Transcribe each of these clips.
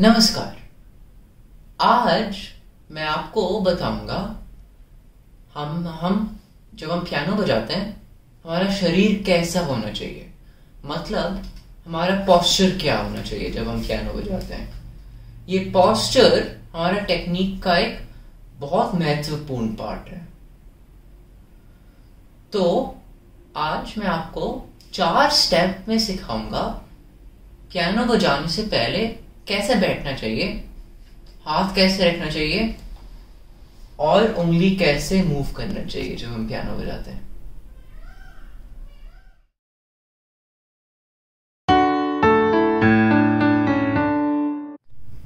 नमस्कार। आज मैं आपको बताऊँगा, हम हम जब हम पियानो बजाते हैं, हमारा शरीर कैसा होना चाहिए? मतलब हमारा पॉस्चर क्या होना चाहिए जब हम पियानो बजाते हैं? ये पॉस्चर हमारा टेक्निक का एक बहुत महत्वपूर्ण पार्ट है। तो आज मैं आपको चार स्टेप में सिखाऊँगा पियानो बजाने से पहले कैसे बैठना चाहिए? हाथ कैसे रखना चाहिए? और उंगली कैसे मूव करना चाहिए जब हम पियानो बजाते हैं?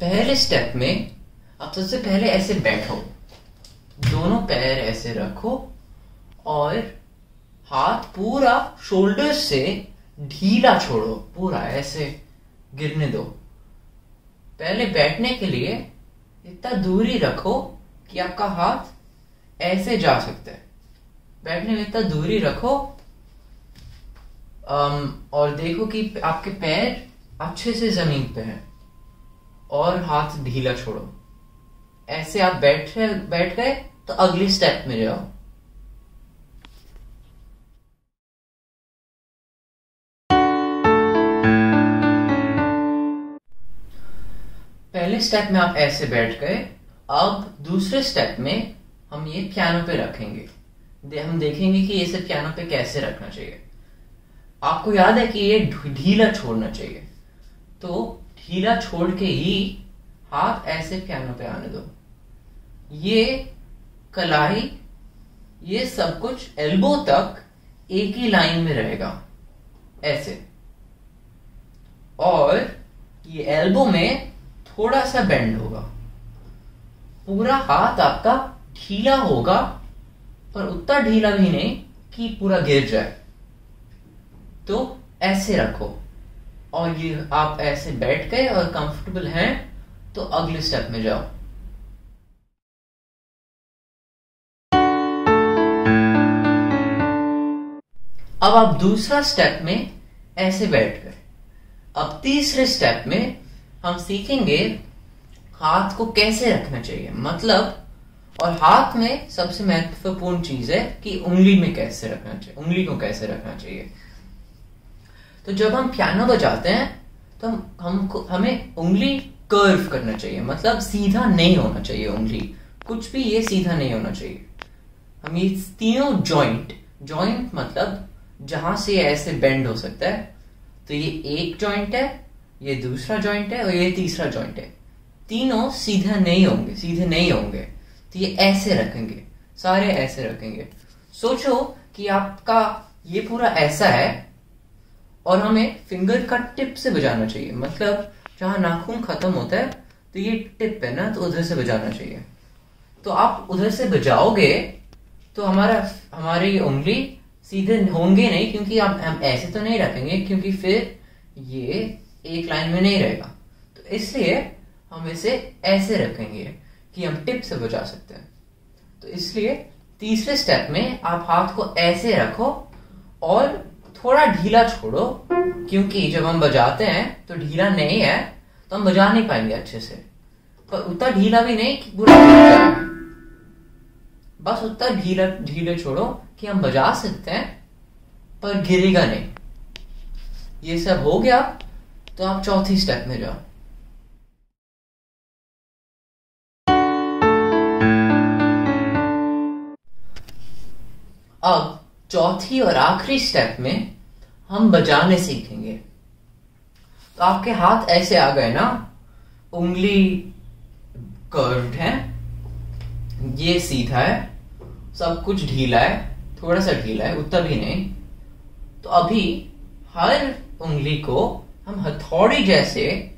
पहले स्टेप में आप सबसे पहले ऐसे बैठो। दोनों पैर ऐसे रखो और हाथ पूरा शोल्डर से ढीला छोड़ो। पूरा ऐसे गिरने दो। पहले बैठने के लिए इतना दूरी रखो कि आपका हाथ ऐसे जा सकता है। बैठने में इतना दूरी रखो और देखो कि आपके पैर अच्छे से ज़मीन पे हैं और हाथ ढीला छोड़ो। ऐसे आप बैठ बैठ गए तो अगले स्टेप में जाओ स्टेप में आप ऐसे बैठ गए अब दूसरे स्टेप में हम ये पियानो पे रखेंगे। दे, हम देखेंगे कि इसे पियानो पे कैसे रखना चाहिए। आपको याद है कि ये ढीला छोड़ना चाहिए। तो ढीला छोड़ के ही हाथ ऐसे पियानो पे आने दो। ये कलाई ये सब कुछ एल्बो तक एक ही लाइन में रहेगा। ऐसे। और ये एल्बो में थोड़ा सा बेंड होगा। पूरा हाथ आपका ढीला होगा, पर उतना ढीला भी नहीं कि पूरा गिर जाए। तो ऐसे रखो। और ये आप ऐसे बैठ गए और कंफर्टेबल हैं तो अगले स्टेप में जाओ। अब आप दूसरा स्टेप में ऐसे बैठ गए। अब तीसरे स्टेप में हम सीखेंगे हाथ को कैसे रखना चाहिए। मतलब और हाथ में सबसे महत्वपूर्ण चीज़ है कि उंगली में कैसे रखना चाहिए, उंगली को कैसे रखना चाहिए। तो जब हम पियानो बजाते हैं तो हम हमको हमें उंगली कर्व करना चाहिए। मतलब सीधा नहीं होना चाहिए उंगली। कुछ भी ये सीधा नहीं होना चाहिए। हम ये तीनों जॉइंट जॉइंट मतलब जहाँ से ऐसे बेंड हो सकता है तो ये एक जॉइंट है ये दूसरा जॉइंट है और ये तीसरा जॉइंट है। तीनों सीधा नहीं होंगे, सीधे नहीं होंगे। तो ये ऐसे रखेंगे, सारे ऐसे रखेंगे। सोचो कि आपका ये पूरा ऐसा है और हमें फिंगर का टिप से बजाना चाहिए। मतलब जहाँ नाखून खत्म होता है तो ये टिप है ना तो उधर से बजाना चाहिए। तो आप उधर से बजाओगे तो हमारा, हमारी उंगली सीधे होंगे नहीं, क्योंकि आप हम ऐसे तो नहीं रखेंगे, क्योंकि फिर ये एक लाइन में नहीं रहेगा। तो इसलिए हम इसे ऐसे रखेंगे कि हम टिप से बजा सकते हैं। तो इसलिए तीसरे स्टेप में आप हाथ को ऐसे रखो और थोड़ा ढीला छोड़ो, क्योंकि जब हम बजाते हैं तो ढीला नहीं है तो हम बजा नहीं पाएँगे अच्छे से। पर उतना ढीला भी नहीं कि पूरा बस उतना ढीला, ढीले छोड़ो कि हम बजा सकते हैं, पर गिरेगा नहीं। ये सब हो गया। तो आप चौथी स्टेप में जाओ। अब चौथी और आखिरी स्टेप में हम बजाने सीखेंगे। तो आपके हाथ ऐसे आ गए ना, उंगली कर्व्ड है, ये सीधा है, सब कुछ ढीला है, थोड़ा सा ढीला है उतना भी नहीं। तो अभी हर उंगली को हम हथौड़ी जैसे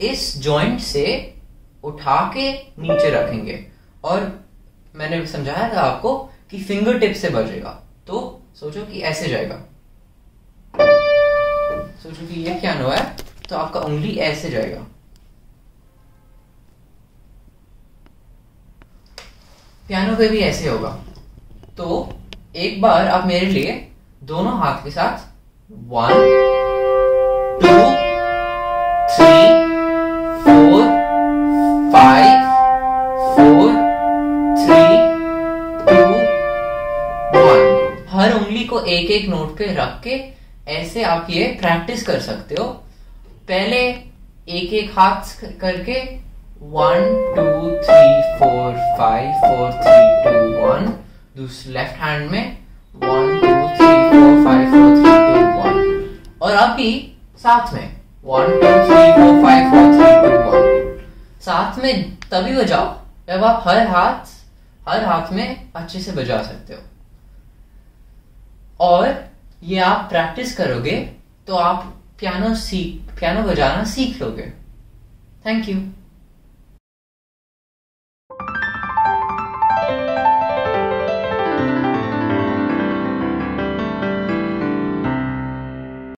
इस जॉइंट से उठा के नीचे रखेंगे। और मैंने समझाया था आपको कि फिंगर टिप से बजेगा। तो सोचो कि ऐसे जाएगा। सोचो कि ये क्या नो है? तो आपका उंगली ऐसे जाएगा। पियानो पे भी ऐसे होगा। तो एक बार आप मेरे लिए दोनों हाथ के साथ वन एक एक नोट पे रख के ऐसे आप ये प्रैक्टिस कर सकते हो। पहले एक एक हाथ करके one two three four five four three two one दूसरे लेफ़्ट हैंड में one two three four five four three two one और अभी साथ में one two three four five four three two one साथ में तभी बजाओ जब आप हर हाथ हर हाथ में अच्छे से बजा सकते हो। और ये आप प्रैक्टिस करोगे तो आप पियानो सीख पियानो बजाना सीख लोगे। Thank you